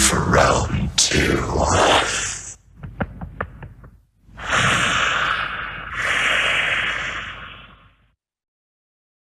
for round two.